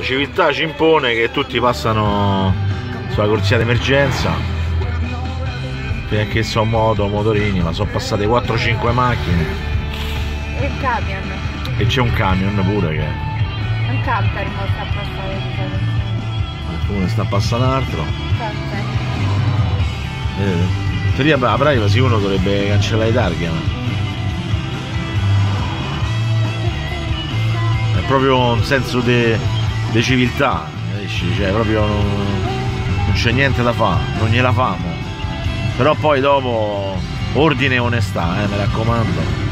La civiltà ci impone che tutti passano sulla corsia d'emergenza. Perché so moto, motorini, ma sono passate 4-5 macchine. E il camion. E c'è un camion pure che. Un camper mo sta passando di Come sta passando un altro. Camper. Vedete? In teoria a privacy uno dovrebbe cancellare i targhi, ma. È proprio un senso di civiltà, capisci? Cioè proprio non, non c'è niente da fare, non gliela famo. Però poi dopo ordine e onestà, eh, mi raccomando.